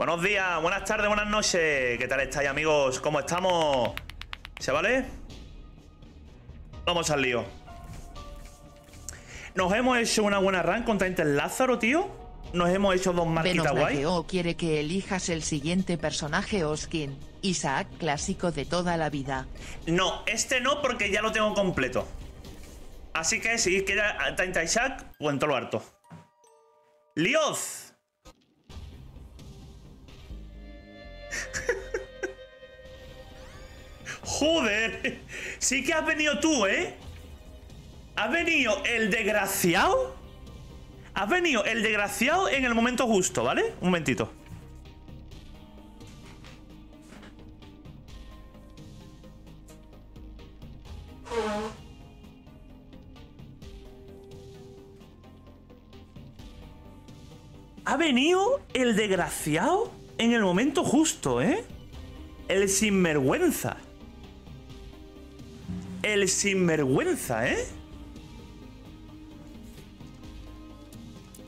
Buenos días, buenas tardes, buenas noches. ¿Qué tal estáis, amigos? ¿Cómo estamos? ¿Se vale? Vamos al lío. Nos hemos hecho una buena run contra Inter Lázaro, tío. Nos hemos hecho dos marquitas guay. quiere que elijas el siguiente personaje o skin. Isaac, clásico de toda la vida. No, este no porque ya lo tengo completo. Así que si queda Tainta Isaac, en todo lo harto. ¡Lioz! Joder, sí que has venido tú, ¿eh? ¿Has venido el desgraciado? Has venido el desgraciado en el momento justo, ¿vale? Un momentito. Ha venido el desgraciado en el momento justo, ¿eh? El sinvergüenza. El sinvergüenza, ¿eh?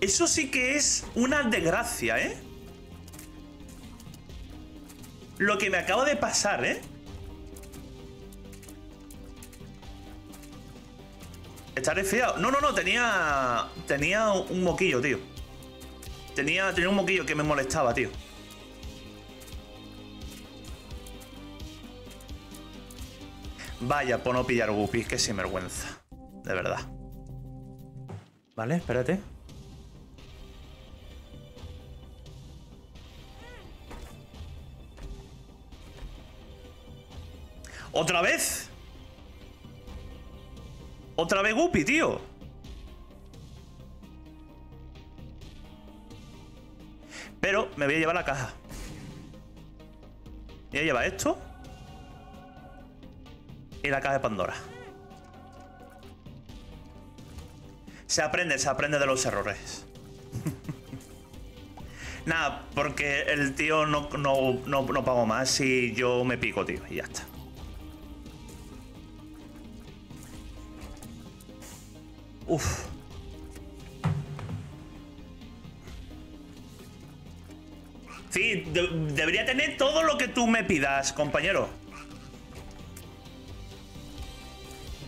Eso sí que es una desgracia, ¿eh? Lo que me acaba de pasar, ¿eh? Estaré fiado. No, no, no, tenía. Tenía un moquillo, tío. Tenía, tenía un moquillo que me molestaba, tío. Vaya, por no pillar guppies, que sinvergüenza. De verdad. Vale, espérate. ¿Otra vez? Otra vez Guppy, tío. Pero me voy a llevar la caja. Voy a llevar esto. Y la caja de Pandora. Se aprende, se aprende de los errores. Nada, porque el tío no, no, no, pago más y yo me pico, tío. Y ya está. Uf. Sí, debería tener todo lo que tú me pidas, compañero.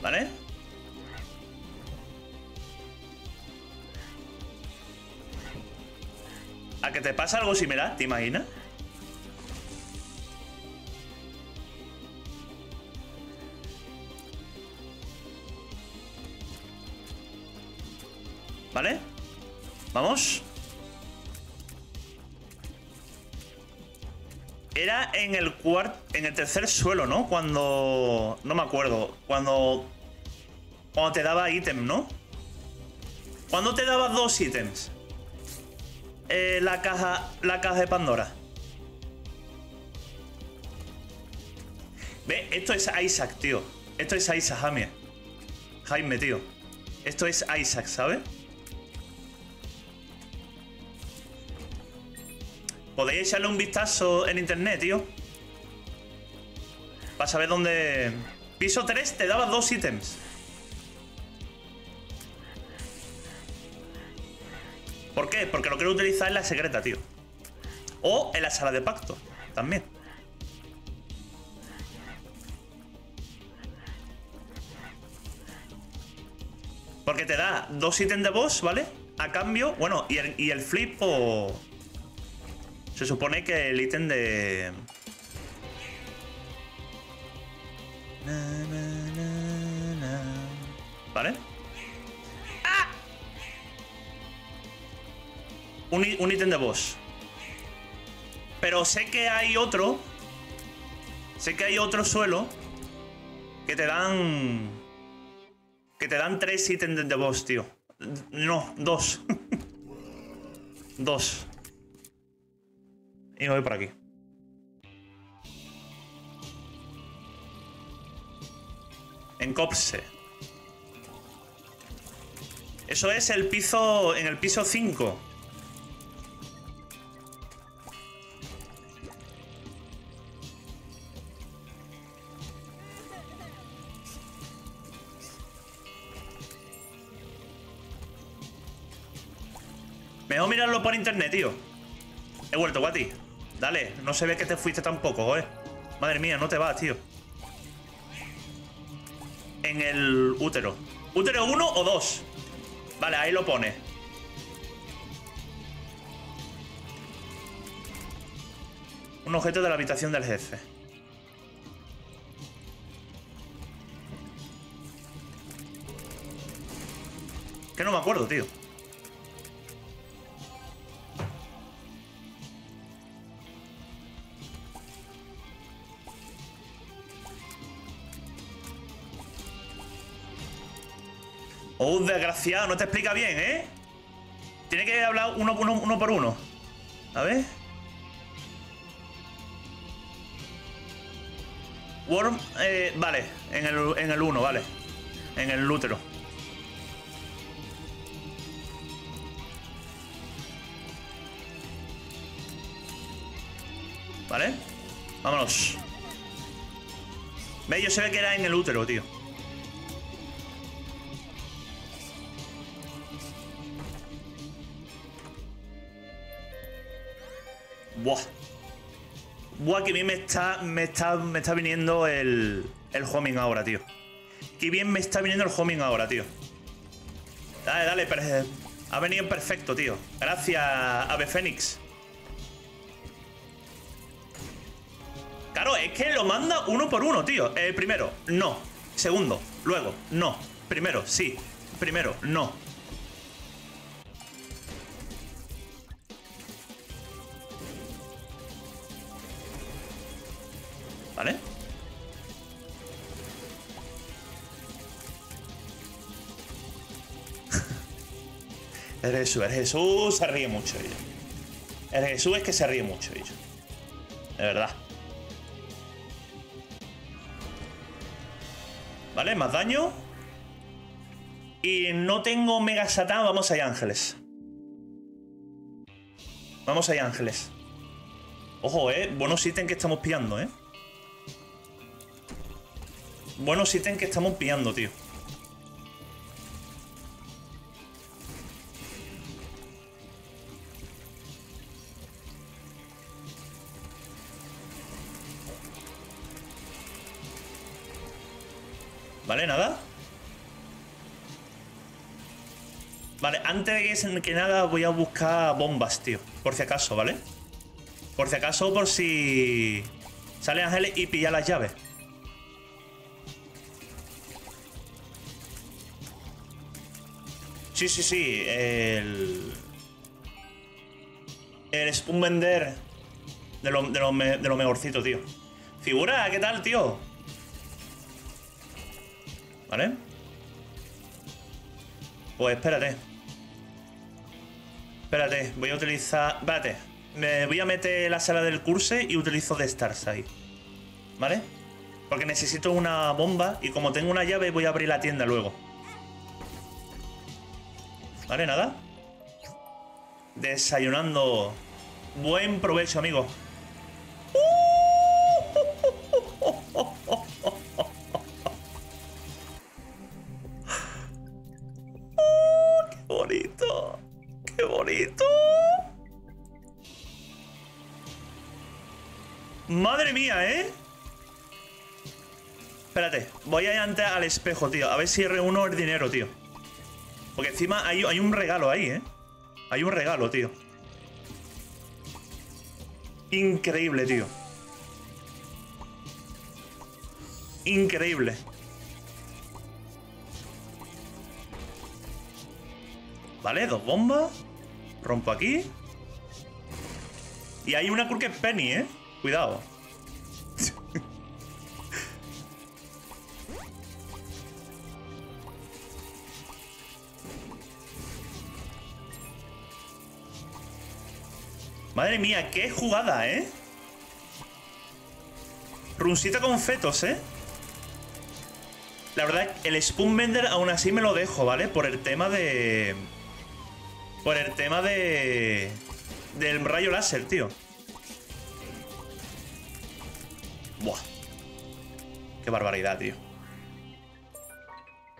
¿Vale? ¿A que te pasa algo similar? ¿Te imaginas? ¿Vale? Vamos. Era en el cuarto, en el tercer suelo, ¿no? Cuando... No me acuerdo. Cuando... Cuando te daba ítem, ¿no? Cuando te daba dos ítems. Eh, la caja... La caja de Pandora. Ve, esto es Isaac, tío. Esto es Isaac, Jaime. Jaime, tío. Esto es Isaac, ¿sabes? Podéis echarle un vistazo en internet, tío. Para saber dónde... Piso 3 te daba dos ítems. Qué? Porque lo quiero utilizar en la secreta, tío. O en la sala de pacto, también. Porque te da dos ítems de boss, ¿vale? A cambio, bueno, y el, y el flip o... Se supone que el ítem de... ¿Vale? Un, ítem de boss. Pero sé que hay otro. Sé que hay otro suelo. Que te dan... Que te dan tres ítems de boss, tío. No, dos. dos. Y me voy por aquí. En Copse. Eso es el piso... En el piso 5. Mirarlo por internet, tío. He vuelto, Guati. Dale, no se ve que te fuiste tampoco, ¿eh? Madre mía, no te vas, tío. En el útero. ¿Útero 1 o 2? Vale, ahí lo pone. Un objeto de la habitación del jefe. Que no me acuerdo, tío. Oh, desgraciado, no te explica bien, ¿eh? Tiene que hablar uno, uno, uno por uno. A ver. Worm, eh, vale, en el, en el 1, vale. En el útero. ¿Vale? Vámonos. Ve, yo se ve que era en el útero, tío. Buah. Buah, que bien me está, me está, me está viniendo el, el homing ahora, tío. Qué bien me está viniendo el homing ahora, tío. Dale, dale, ha venido perfecto, tío. Gracias, Ave Fénix. Claro, es que lo manda uno por uno, tío. Eh, primero, no. Segundo, luego, no. Primero, sí. Primero, no. El Jesús, el Jesús se ríe mucho ello. El Jesús es que se ríe mucho ello. De verdad. ¿Vale? Más daño. Y no tengo Mega Satán, vamos allá, ángeles. Vamos allá, ángeles. Ojo, eh. Buenos ítems que estamos pillando, eh. Buenos ítems que estamos pillando, tío. ¿Vale? ¿Nada? Vale, antes de que, nada voy a buscar bombas, tío. Por si acaso, ¿vale? Por si acaso, por si... Sale Ángeles y pilla las llaves. Sí, sí, sí. El. El Spoon Vender. De lo, de, lo, de lo mejorcito, tío. Figura, ¿qué tal, tío? ¿Vale? Pues espérate. Espérate, voy a utilizar. Espérate. Me voy a meter la sala del curso y utilizo de Stars ahí. ¿Vale? Porque necesito una bomba y como tengo una llave voy a abrir la tienda luego. ¿Vale? Nada. Desayunando. Buen provecho, amigo. Mía, ¿eh? Espérate, voy a ir antes al espejo, tío. A ver si reúno el dinero, tío. Porque encima hay, un regalo ahí, ¿eh? Hay un regalo, tío. Increíble, tío. Increíble. Vale, dos bombas. Rompo aquí. Y hay una Crooked Penny, ¿eh? Cuidado. Madre mía, qué jugada, ¿eh? Runcita con fetos, ¿eh? La verdad, el Spoon Bender aún así me lo dejo, ¿vale? Por el tema de... Por el tema de... Del rayo láser, tío. Buah. Qué barbaridad, tío.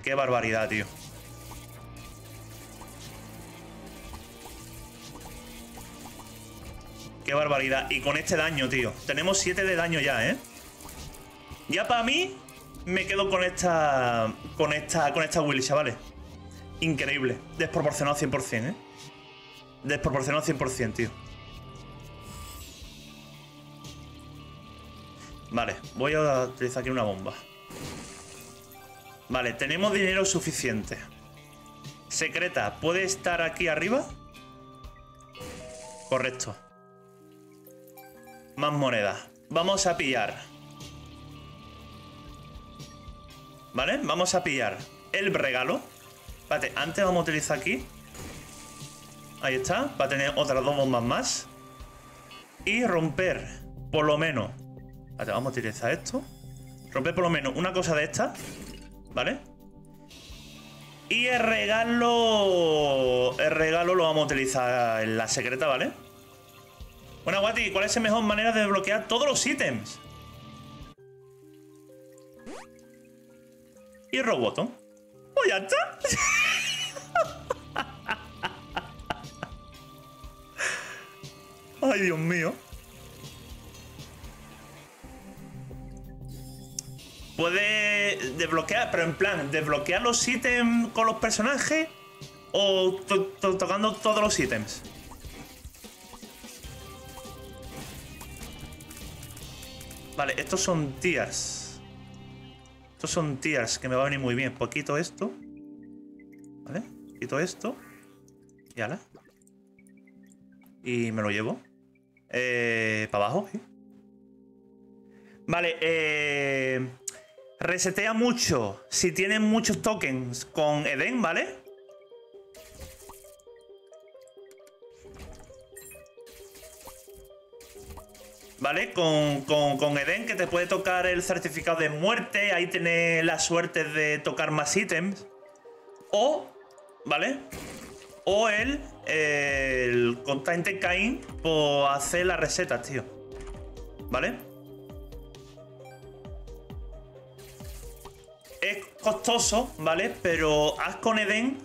Qué barbaridad, tío. Qué barbaridad. Y con este daño, tío. Tenemos 7 de daño ya, ¿eh? Ya para mí, me quedo con esta. Con esta. Con esta Willy, chavales. Increíble. Desproporcionado 100%, ¿eh? Desproporcionado 100%, tío. Vale, voy a utilizar aquí una bomba. Vale, tenemos dinero suficiente. Secreta, ¿puede estar aquí arriba? Correcto. Más monedas. Vamos a pillar. ¿Vale? Vamos a pillar el regalo. Espérate, antes vamos a utilizar aquí. Ahí está, para tener otras dos bombas más. Y romper, por lo menos. Espérate, vamos a utilizar esto. Romper por lo menos una cosa de esta. ¿Vale? Y el regalo... El regalo lo vamos a utilizar en la secreta, ¿vale? Bueno, Guati, ¿cuál es la mejor manera de desbloquear todos los ítems? Y Roboto. Pues ya está. Ay, Dios mío. Puede desbloquear, pero en plan, desbloquear los ítems con los personajes o tocando todos los ítems. Vale, estos son tiers. Estos son tiers que me va a venir muy bien. Pues quito esto. ¿Vale? Quito esto. Y ala. Y me lo llevo. Eh, para abajo, Vale, eh resetea mucho si tienen muchos tokens con Eden, ¿vale? ¿Vale? Con, con, Eden que te puede tocar el certificado de muerte, ahí tienes la suerte de tocar más ítems. O, ¿vale? O el, el Constante Cain por hacer las recetas, tío. ¿Vale? es costoso, ¿vale? Pero haz con Eden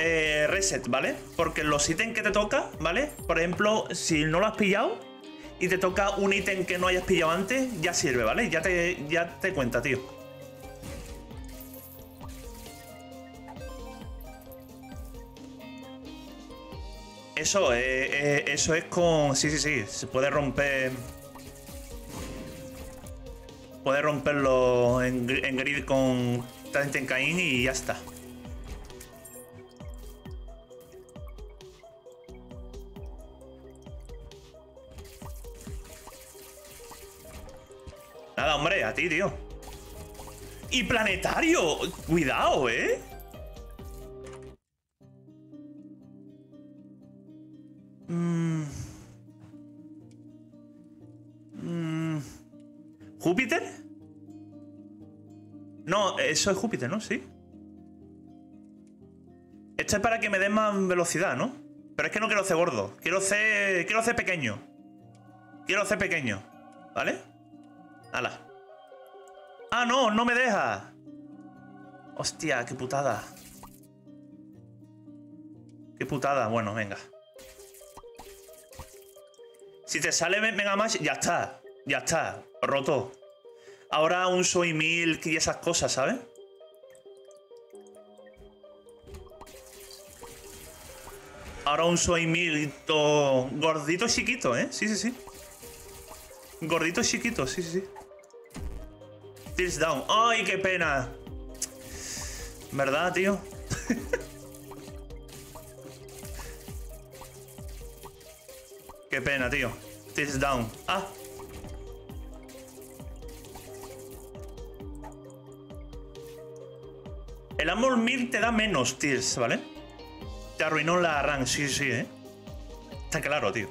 eh, reset, ¿vale? Porque los ítems que te toca, ¿vale? Por ejemplo, si no lo has pillado y te toca un ítem que no hayas pillado antes, ya sirve, ¿vale? Ya te, ya te cuenta, tío. Eso, eh, eh, eso es con... Sí, sí, sí. Se puede romper... Puedes romperlo en, grid con Cain y ya está. Nada, hombre, a ti, tío. ¡Y planetario! Cuidado, ¿eh? Mmm... ¿Júpiter? No, eso es Júpiter, ¿no? Sí. Esto es para que me den más velocidad, ¿no? Pero es que no quiero hacer gordo. Quiero hacer. Quiero hacer pequeño. Quiero hacer pequeño. ¿Vale? Hala. ¡Ah, no! ¡No me deja! Hostia, qué putada. Qué putada. Bueno, venga. Si te sale Mega más, ya está. Ya está roto. Ahora un soy milk y esas cosas, ¿sabes? Ahora un soy milk gordito chiquito, ¿eh? Sí, sí, sí. Gordito chiquito, sí, sí, sí. Tilts down. ¡Ay, qué pena! ¿Verdad, tío? qué pena, tío. Tilts down. Ah, El Amor Mir te da menos tiers, ¿vale? Te arruinó la rank, sí, sí, ¿eh? Está claro, tío.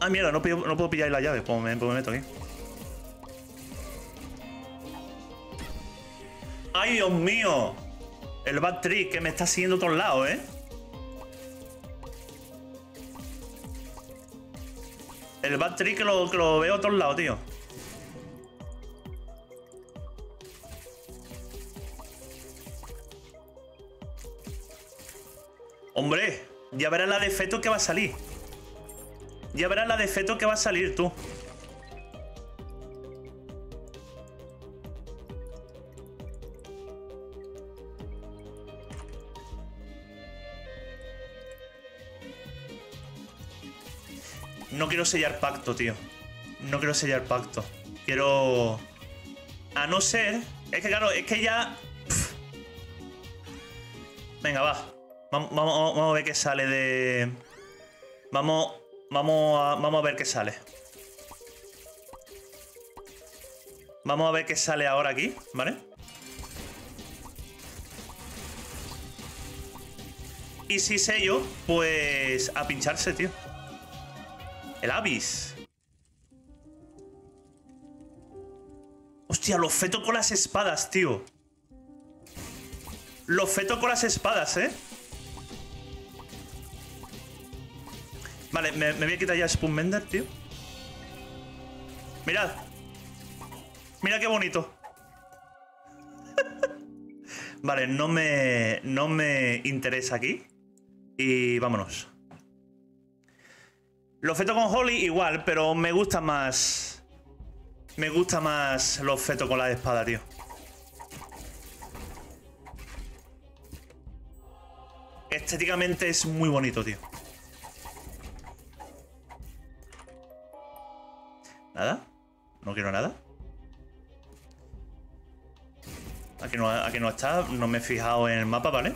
Ah, mierda, no, puedo pillar la llave, pues pues me meto aquí. ¡Ay, Dios mío! El Bad Trick que me está siguiendo a todos lados, ¿eh? El Bad Trick que lo, que lo veo a todos lados, tío. Hombre, Ya verás la de feto que va a salir. Ya verás la de feto que va a salir tú. No quiero sellar pacto, tío. No quiero sellar pacto. Quiero... A no ser... Es que claro, es que ya... Venga, va. Vamos, vamos, a ver qué sale de... Vamos, vamos, a, vamos a ver qué sale. Vamos a ver qué sale ahora aquí, ¿vale? Y si sello, pues a pincharse, tío. El Abyss. Hostia, los feto con las espadas, tío. Los feto con las espadas, ¿eh? Vale, me, me voy a quitar ya Spoonbender, tío. Mirad. Mira qué bonito. vale, no me, no me interesa aquí. Y vámonos. Los fetos con Holly igual, pero me gusta más... Me gusta más los fetos con la espada, tío. Estéticamente es muy bonito, tío. ¿Nada? ¿No quiero nada? Aquí no, aquí no está, no me he fijado en el mapa, ¿vale?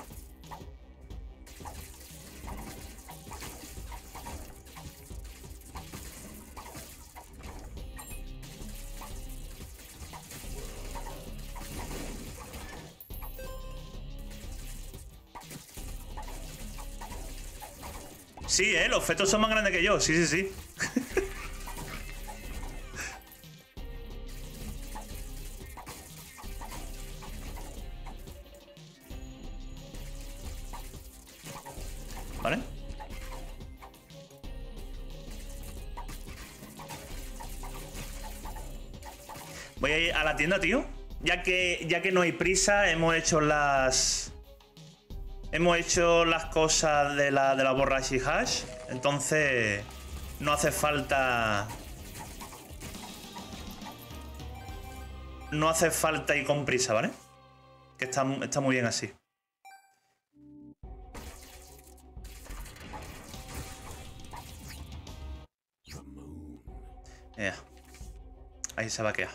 Sí, ¿eh? Los fetos son más grandes que yo. Sí, sí, sí. ¿Vale? Voy a ir a la tienda, tío. Ya que, ya que no hay prisa, hemos hecho las... Hemos hecho las cosas de la, de la y hash. Entonces, no hace falta... No hace falta ir con prisa, ¿vale? Que está, está muy bien así. Yeah. Ahí se va a quedar.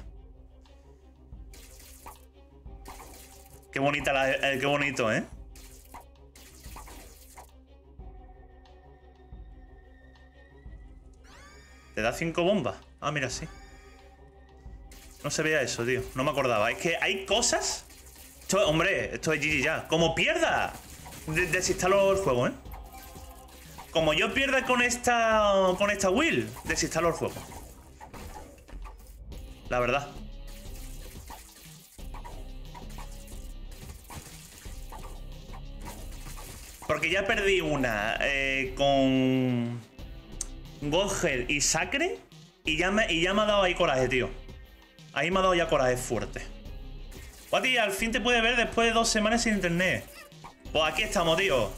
Qué bonita la, eh, qué bonito, ¿eh? ¿Te da cinco bombas? Ah, mira, sí. No se veía eso, tío. No me acordaba. Es que hay cosas... Esto, hombre, esto es GG ya. Como pierda, desinstalo el juego, ¿eh? Como yo pierda con esta con esta Will, desinstalo el juego. La verdad. Porque ya perdí una eh, con Godhead y Sacre y ya, me, y ya me ha dado ahí coraje, tío. Ahí me ha dado ya coraje fuerte. Guati, al fin te puede ver después de dos semanas sin internet. Pues aquí estamos, tío.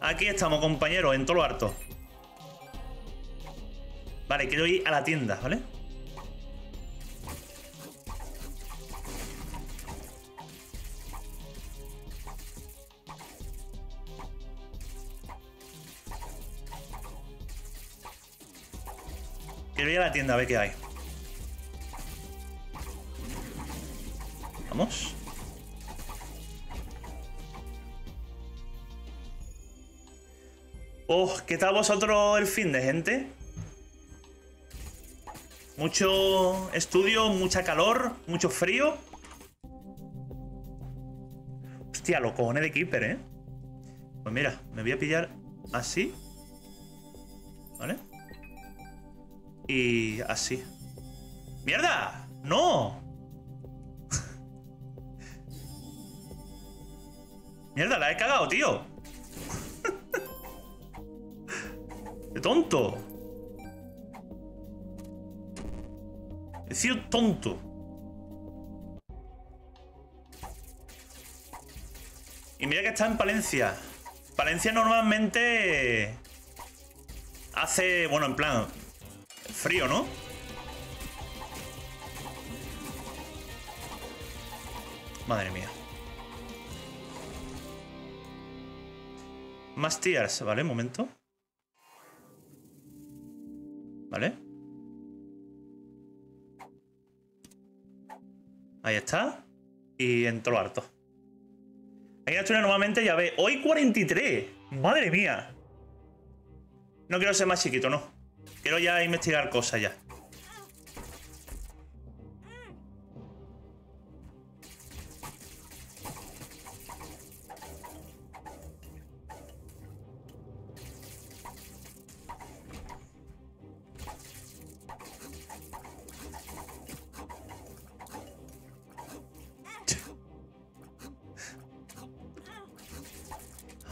Aquí estamos, compañeros, en todo lo harto. Vale, quiero ir a la tienda, ¿vale? Quiero ir a la tienda a ver qué hay. Vamos. Oh, ¿qué tal vosotros el fin de gente? Mucho estudio, mucha calor, mucho frío. Hostia, los cojones de Keeper, ¿eh? Pues mira, me voy a pillar así. ¿Vale? Y así. ¡Mierda! ¡No! Mierda, la he cagado, tío. ¡Qué tonto! He sido tonto. Y mira que está en Palencia. Valencia normalmente hace, bueno, en plan, frío, ¿no? Madre mía. Más tiers, ¿vale? Momento. ¿Vale? Ahí está. Y entró harto. Aquí en nuevamente ya ve. Hoy 43. Madre mía. No quiero ser más chiquito, no. Quiero ya investigar cosas ya.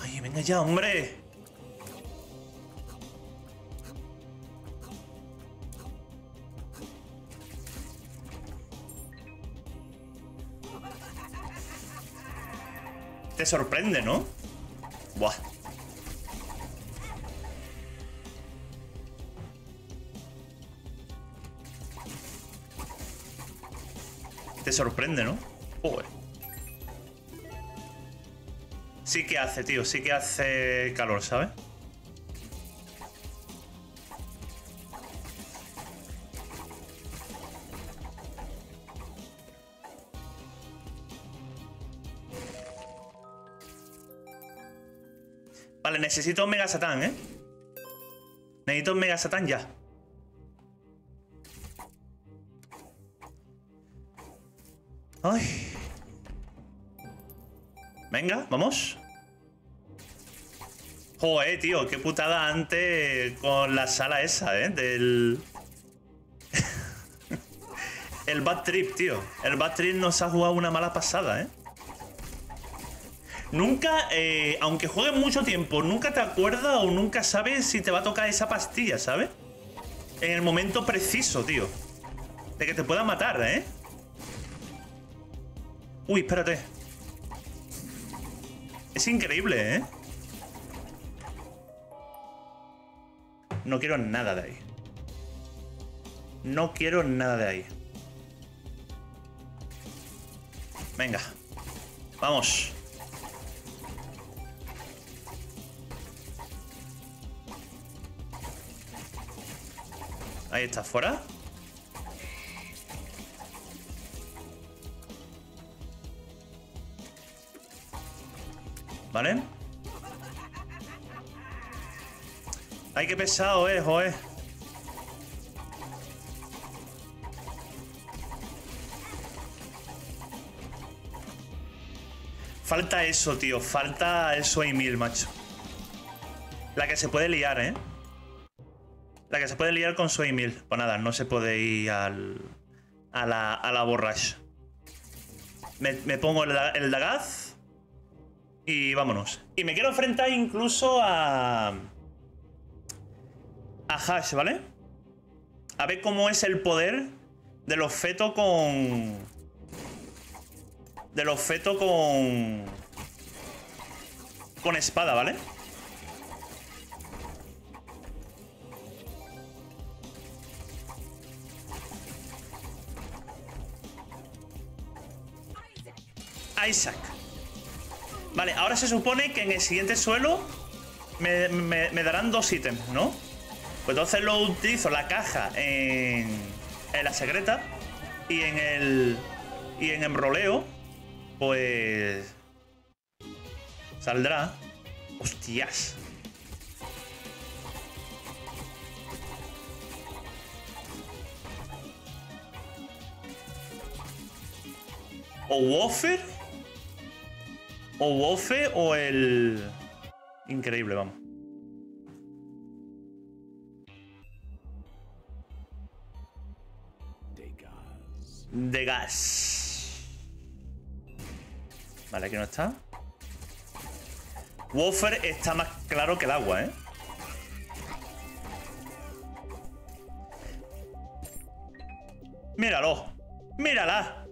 Ay, venga ya, hombre. Te sorprende, ¿no? Buah. Te sorprende, ¿no? Joder. Sí que hace, tío. Sí que hace calor, ¿sabes? Necesito un Mega Satán, ¿eh? Necesito un Mega Satán ya. Ay. Venga, vamos. Joder, tío, qué putada antes con la sala esa, ¿eh? Del... el Bad Trip, tío. El Bad Trip nos ha jugado una mala pasada, ¿eh? Nunca, eh, aunque juegues mucho tiempo, nunca te acuerdas o nunca sabes si te va a tocar esa pastilla, ¿sabes? En el momento preciso, tío. De que te pueda matar, ¿eh? Uy, espérate. Es increíble, ¿eh? No quiero nada de ahí. No quiero nada de ahí. Venga. Vamos. Ahí está, fuera. ¿Vale? Ay, qué pesado es, joder. Falta eso, tío. Falta eso y mil, macho. La que se puede liar, ¿eh? Que se puede liar con Soy Mil. Pues nada, no se puede ir al, a, la, a la borracha. Me, pongo el, Dagaz y vámonos. Y me quiero enfrentar incluso a... A Hash, ¿vale? A ver cómo es el poder de los fetos con... De los fetos con... Con espada, ¿vale? Isaac. Vale, ahora se supone que en el siguiente suelo me, darán dos ítems, ¿no? Pues entonces lo utilizo la caja en, la secreta y en el y en embroleo, pues saldrá. Hostias. O Woffer o Wofe o el... Increíble, vamos. De gas. Vale, aquí no está. Wofer está más claro que el agua, ¿eh? Míralo. Mírala.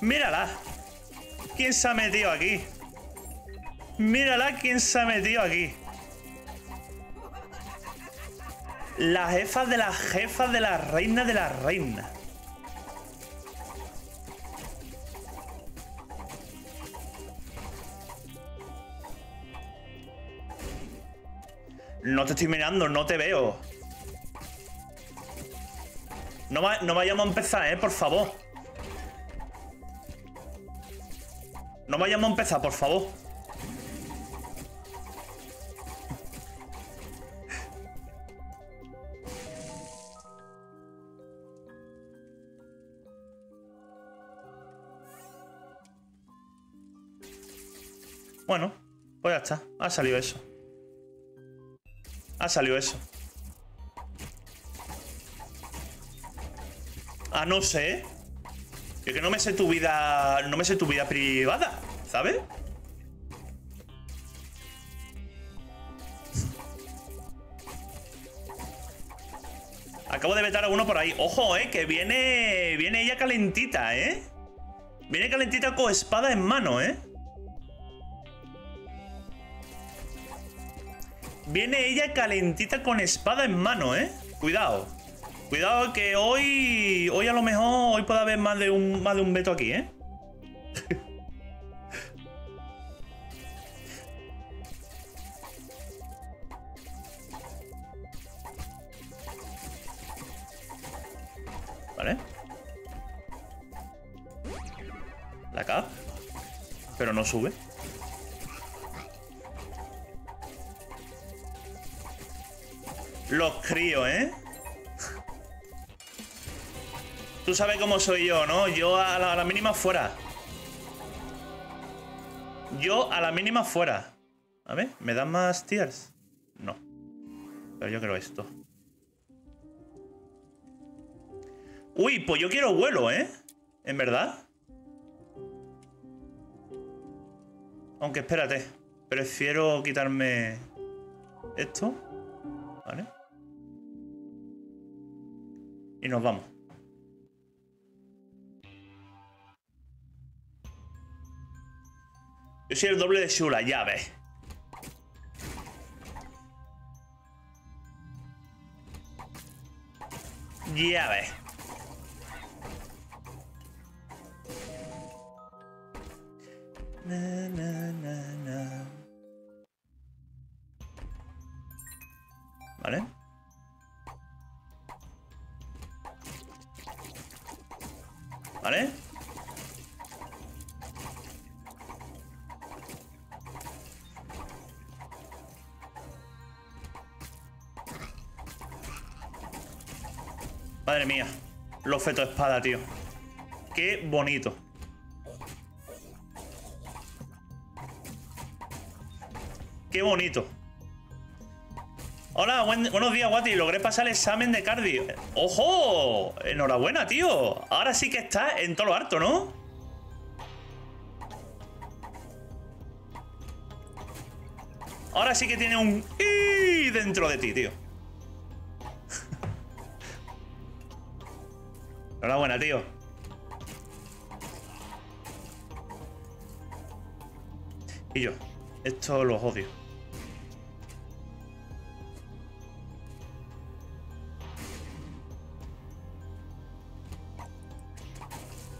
Mírala. ¿Quién se ha metido aquí? Mírala quién se ha metido aquí. La jefa de las jefas de la reina de la reina. No te estoy mirando, no te veo. No, no vayamos a empezar, eh, por favor. No vayamos a empezar, por favor. Bueno, pues ya está. Ha salido eso. Ha salido eso. Ah, no sé. Yo que no me sé tu vida. No me sé tu vida privada, ¿sabes? Acabo de vetar a uno por ahí. Ojo, eh, que viene. Viene ella calentita, eh. Viene calentita con espada en mano, eh. Viene ella calentita con espada en mano, ¿eh? Cuidado. Cuidado que hoy... Hoy a lo mejor... Hoy puede haber más de un, más de un veto aquí, ¿eh? vale. La cap. Pero no sube. Los críos, ¿eh? Tú sabes cómo soy yo, ¿no? Yo a la, mínima fuera. Yo a la mínima fuera. A ver, ¿me dan más tiers? No. Pero yo quiero esto. Uy, pues yo quiero vuelo, ¿eh? ¿En verdad? Aunque espérate. Prefiero quitarme esto. ¿Vale? Y nos vamos. Yo soy el doble de Shula, ya ves. Ya ves. Na, na, na. ¿Vale? ¿Vale? Madre mía. Los fetos de espada, tío. Qué bonito. Qué bonito. Hola, buenos días, Wati. Logré pasar el examen de cardio. ¡Ojo! Enhorabuena, tío. Ahora sí que está en todo lo harto, ¿no? Ahora sí que tiene un I dentro de ti, tío. Enhorabuena, tío. Y yo. Esto los odio.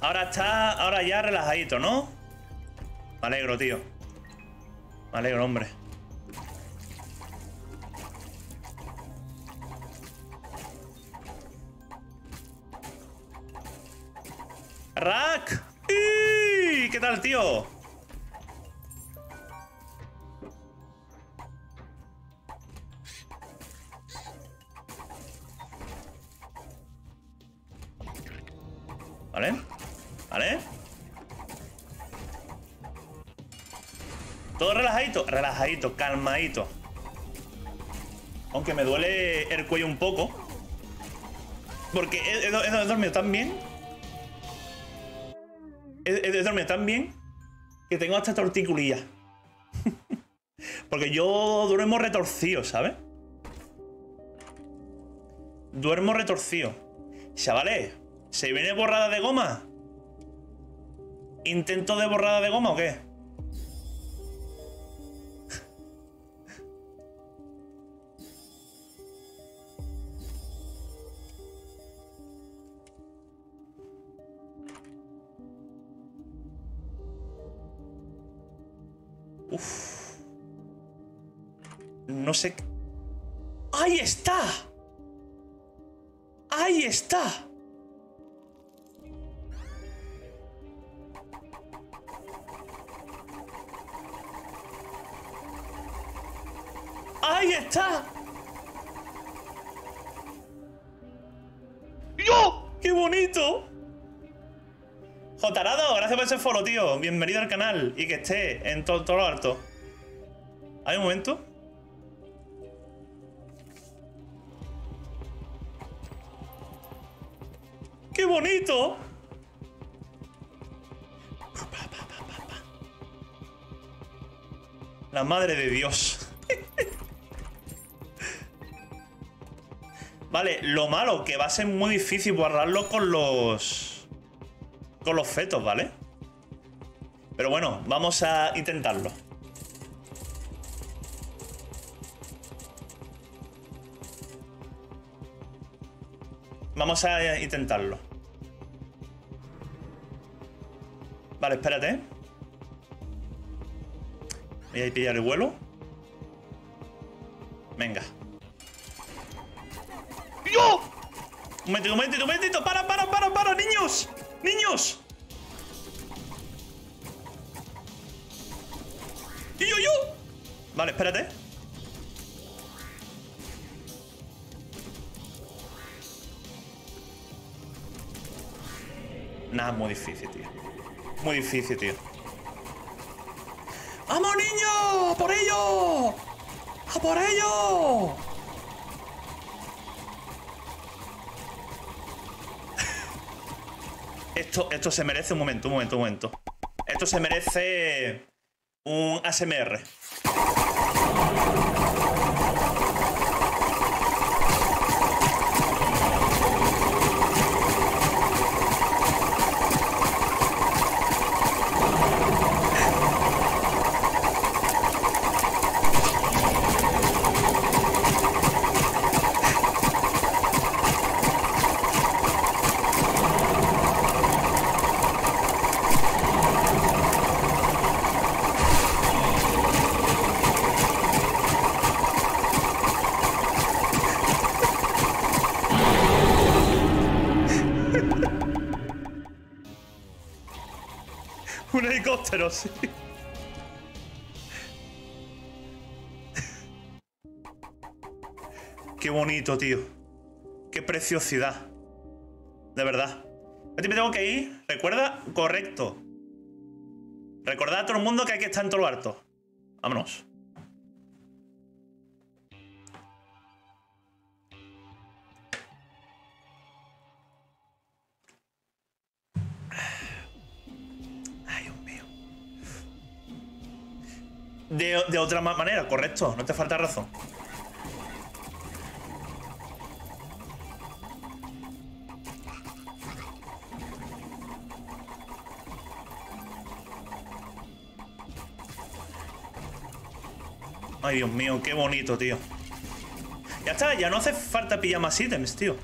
Ahora está, ahora ya relajadito, ¿no? Me alegro, tío. Me alegro, hombre. Tal, tío? ¿Vale? ¿Vale? Todo relajadito, relajadito, calmadito. Aunque me duele el cuello un poco. Porque he, dormido tan bien. He, dormido tan bien que tengo hasta torticulilla. Porque yo duermo retorcido, ¿sabes? Duermo retorcido. Chavales, ¿Se viene borrada de goma? ¿Intento de borrada de goma o qué? Uf. No sé... ¡Ahí está! ¡Ahí está! ¡Ahí está! ¡Yo! ¡Qué bonito! Jotarado, gracias por ese follow, tío. Bienvenido al canal y que esté en todo, lo alto. ¿Hay un momento? ¡Qué bonito! La madre de Dios. vale, lo malo, que va a ser muy difícil guardarlo con los... Con los fetos, ¿vale? Pero bueno, vamos a intentarlo. Vamos a intentarlo. Vale, espérate. Voy a pillar el vuelo. Venga. ¡Yo! Un momentito, un momentito, un momentito. ¡Para, para, para, para! ¡Niños! ¡Niños! ¡Y yo! Vale, espérate. Nada, muy difícil, tío. Muy difícil, tío. ¡Vamos, niños! ¡A por ello! ¡A por ello! Esto, esto se merece un momento, un momento, un momento. Esto se merece un ASMR. Tío. Qué preciosidad. De verdad. Ti me tengo que ir. Recuerda, correcto. Recordad a todo el mundo que hay que estar en todo lo alto. Vámonos. Ay, Dios mío. De, de otra ma- manera, correcto. No te falta razón. Ay, Dios mío, qué bonito, tío. Ya está, ya no hace falta pillar más ítems, tío.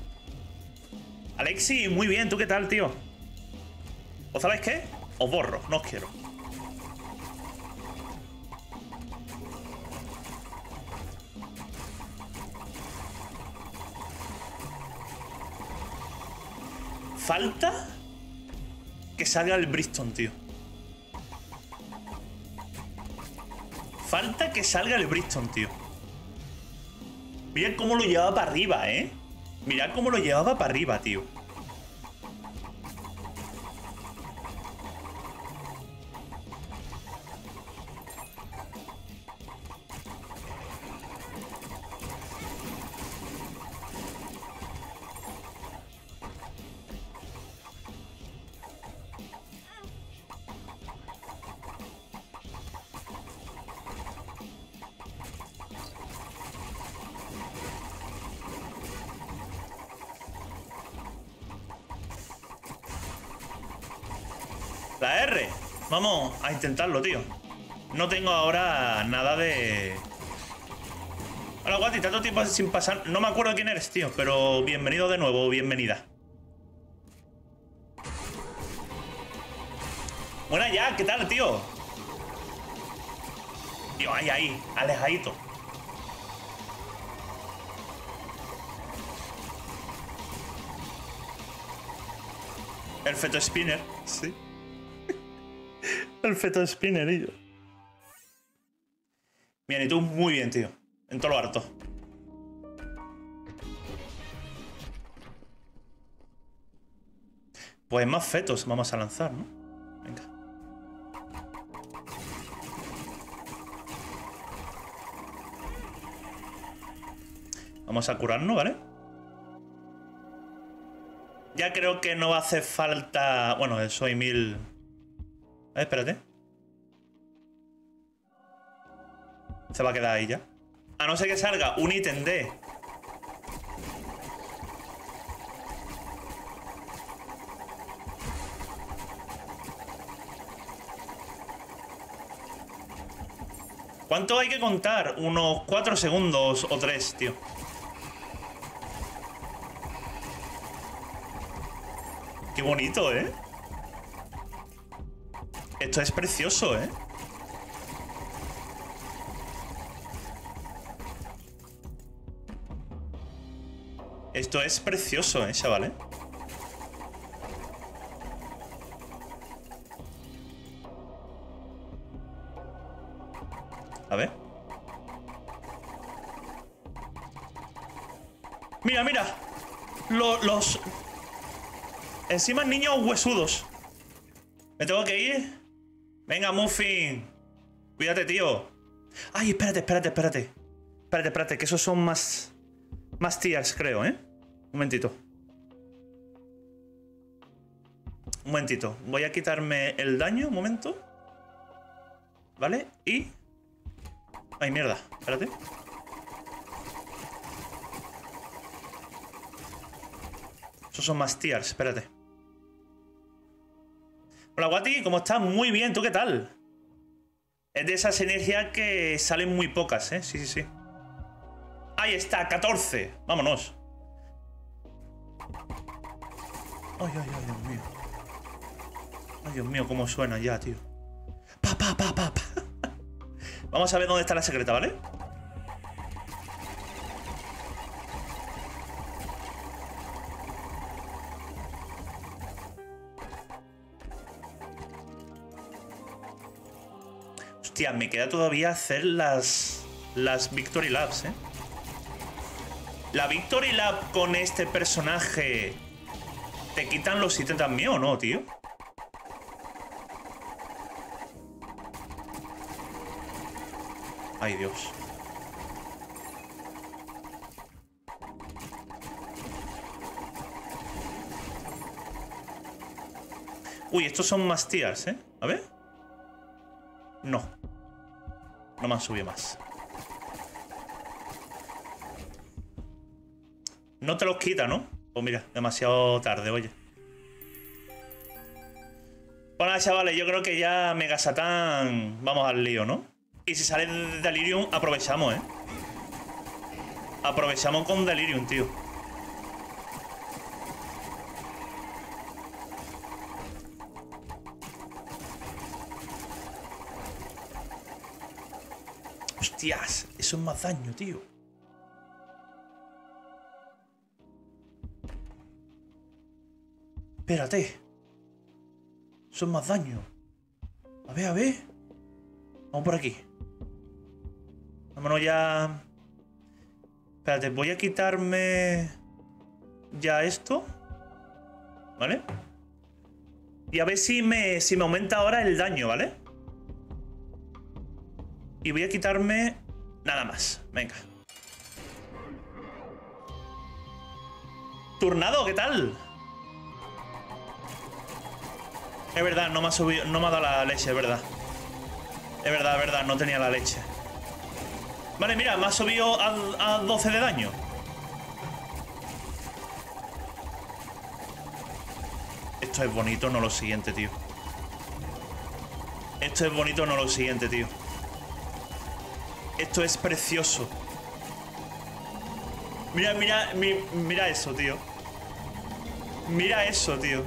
Alexi, muy bien, ¿tú qué tal, tío? ¿O sabéis qué? Os borro, no os quiero. Falta que salga el Bristol, tío. Falta que salga el Bristol, tío. Mirad cómo lo llevaba para arriba, ¿eh? Mirad cómo lo llevaba para arriba, tío. La R. Vamos a intentarlo, tío. No tengo ahora nada de... Hola, Guati, tanto tiempo sin pasar... No me acuerdo quién eres, tío, pero bienvenido de nuevo, bienvenida. Buena ya, ¿qué tal, tío? Tío, ahí, ahí, alejadito. El feto spinner, sí. El feto spinner, y yo. Bien, y tú muy bien, tío. En todo lo harto. Pues más fetos vamos a lanzar, ¿no? Venga. Vamos a curarnos, ¿vale? Ya creo que no va a hacer falta... Bueno, soy mil... Eh, espérate. Se va a quedar ahí ya. A no ser que salga un ítem de... ¿Cuánto hay que contar? Unos 4 segundos o 3, tío. Qué bonito, ¿eh? Esto es precioso, ¿eh? Esto es precioso, ¿eh, chaval? A ver. Mira, mira. los... Encima niños huesudos. ¿Me tengo que ir? Venga, Muffin. Cuídate, tío. Ay, espérate, espérate, espérate. Espérate, espérate, que esos son más... Más tiers, creo, ¿eh? Un momentito. Un momentito. Voy a quitarme el daño, un momento. ¿Vale? Y... Ay, mierda. Espérate. Esos son más tiers, espérate. Hola, Guati, ¿cómo estás? Muy bien, ¿tú qué tal? Es de esas energías que salen muy pocas, ¿eh? Sí, sí, sí. Ahí está, 14. Vámonos. Ay, ay, ay, Dios mío. Ay, Dios mío, cómo suena ya, tío. Pa, pa, pa. Vamos a ver dónde está la secreta, ¿vale? Me queda todavía hacer las... Las Victory Labs, ¿eh? La Victory Lab con este personaje... ¿Te quitan los ítems también o no, tío? Ay, Dios. Uy, estos son más tías, ¿eh? A ver. No. No me han subido más. No te los quita, ¿no? Pues mira, demasiado tarde, oye. Bueno, chavales, yo creo que ya Mega Satán vamos al lío, ¿no? Y si sale de Delirium, aprovechamos, ¿eh? Aprovechamos con Delirium, tío. Hostias, eso es más daño, tío. Espérate. Eso es más daño. A ver, a ver. Vamos por aquí. Vámonos ya... Espérate, voy a quitarme... Ya esto. ¿Vale? Y a ver si me, si me aumenta ahora el daño, ¿vale? Y voy a quitarme... Nada más. Venga. Turnado, ¿qué tal? Es verdad, no me ha subido, no me ha dado la leche, es verdad. Es verdad, es verdad, no tenía la leche. Vale, mira, me ha subido a, a 12 de daño. Esto es bonito, no lo siguiente, tío. Esto es bonito, no lo siguiente, tío. Esto es precioso. Mira, mira, mira eso, tío. Mira eso, tío.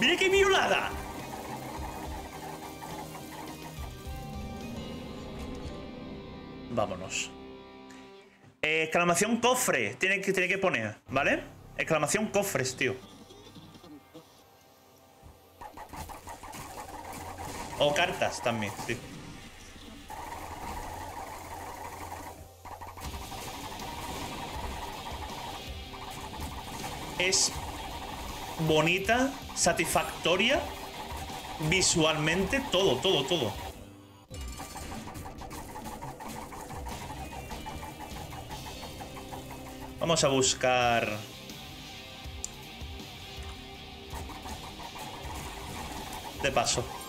¡Mira qué violada! Vámonos. Exclamación cofre. Tiene que, tiene que poner, ¿vale? Exclamación cofres, tío. O cartas también, sí. Es bonita, satisfactoria, visualmente, todo, todo, todo. Vamos a buscar... De paso.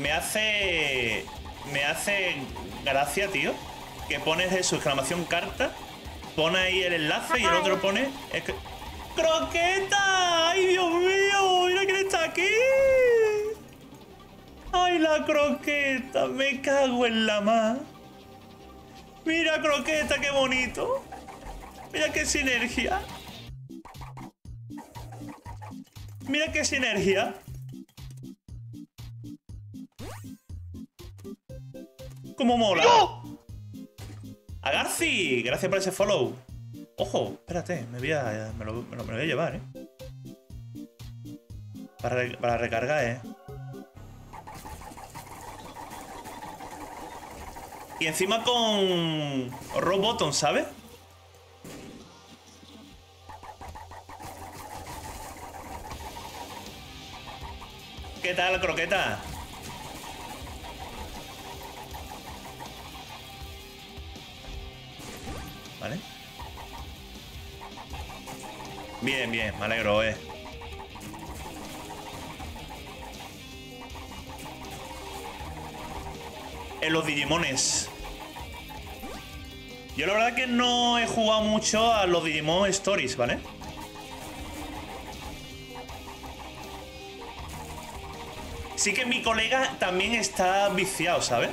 Me hace... Me hace gracia, tío. Que pones eso, exclamación carta. Pone ahí el enlace y el otro pone... ¡Croqueta! ¡Ay, Dios mío! ¡Mira quién está aquí! ¡Ay, la croqueta! Me cago en la mar. Mira, croqueta, qué bonito. Mira qué sinergia. Mira qué sinergia. ¡Cómo mola! A Garci, gracias por ese follow. Ojo, espérate, me voy a, me lo, me lo, voy a llevar, ¿eh? Para, para recargar, ¿eh? Y encima con Rob Bottom, ¿sabes? ¿Qué tal, croqueta? Bien, bien, me alegro, eh. En los Digimones. Yo la verdad que no he jugado mucho a los Digimon Stories, ¿vale? Sí que mi colega también está viciado, ¿sabes?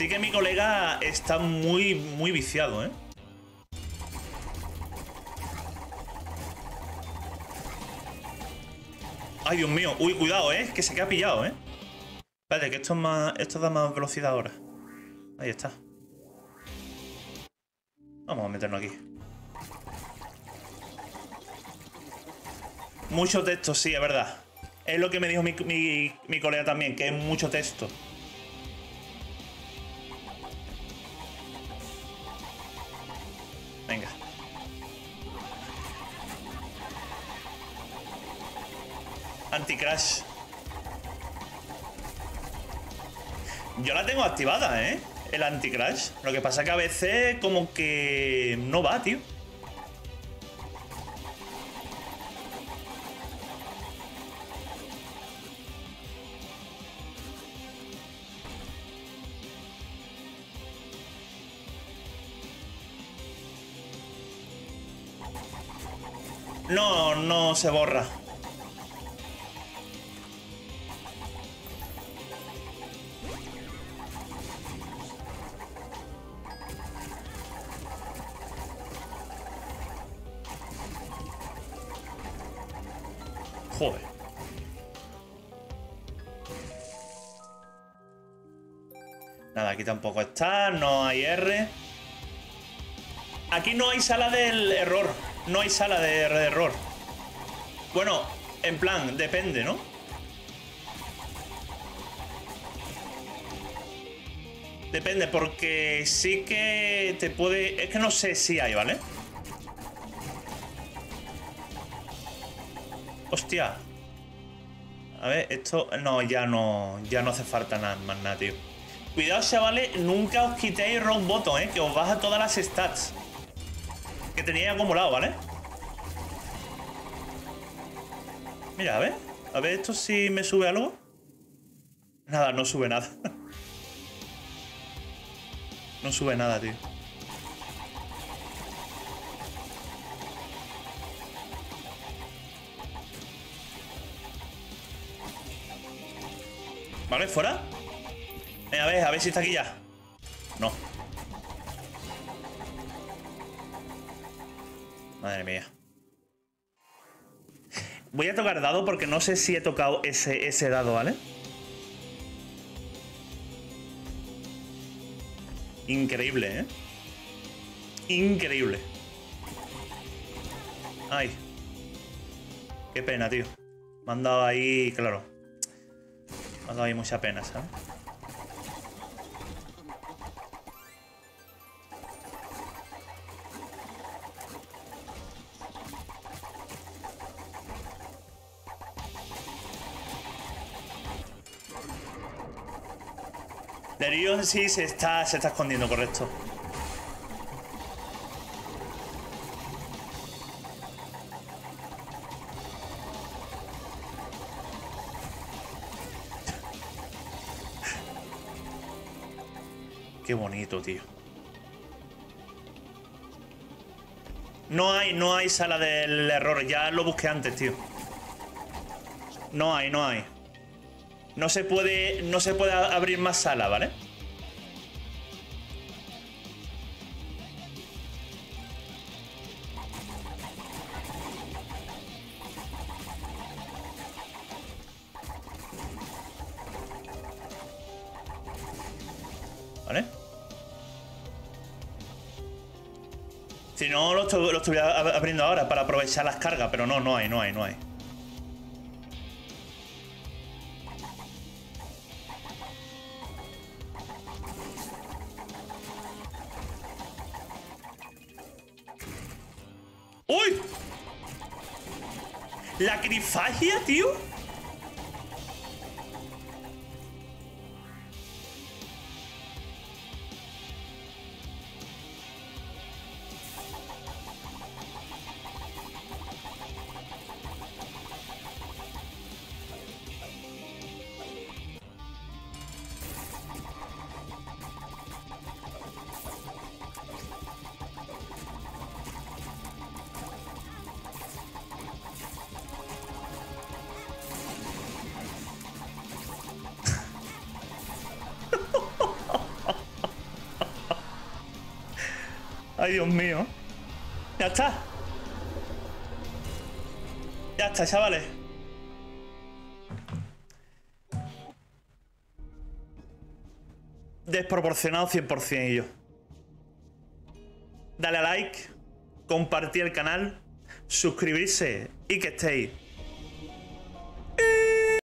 Sí que mi colega está muy, muy viciado, ¿eh? Ay, Dios mío. Uy, cuidado, ¿eh? Que se queda pillado, ¿eh? Espérate, que esto, es más, esto da más velocidad ahora. Ahí está. Vamos a meternos aquí. Mucho texto, sí, es verdad. Es lo que me dijo mi, mi, mi colega también, que es mucho texto. Anti-crash. Yo la tengo activada, ¿eh? El anti-crash. Lo que pasa que a veces como que no va, tío. No, no se borra. Tampoco está, no hay R. Aquí no hay sala del error. No hay sala de, error. Bueno, en plan, depende, ¿no? Depende, porque sí que te puede... Es que no sé si hay, ¿vale? Hostia. A ver, esto... No, ya no... Ya no hace falta nada más nada, tío. Cuidado, chavales, nunca os quitéis rock bottom, ¿eh? Que os baja todas las stats que tenía acumulado, ¿vale? Mira, a ver. A ver esto si me sube algo. Nada, no sube nada. no sube nada, tío. ¿Vale? ¿Fuera? Eh, a ver, a ver si está aquí ya. No. Madre mía. Voy a tocar dado porque no sé si he tocado ese, ese dado, ¿vale? Increíble, ¿eh? Increíble. Ay. Qué pena, tío. Me han dado ahí, claro. Me han dado ahí mucha pena, ¿sabes? Sí se está, se está escondiendo, correcto. Qué bonito, tío. No hay, no hay sala del error. Ya lo busqué antes, tío. No hay, no hay. No se puede, no se puede abrir más sala, ¿vale? Si no, lo, lo estuviera ab- abriendo ahora para aprovechar las cargas, pero no, no hay, no hay, no hay. ¡Uy! ¿La crifagia, tío? Dios mío. Ya está. Ya está, chavales. Desproporcionado 100% y yo. Dale a like, compartir el canal, suscribirse y que estéis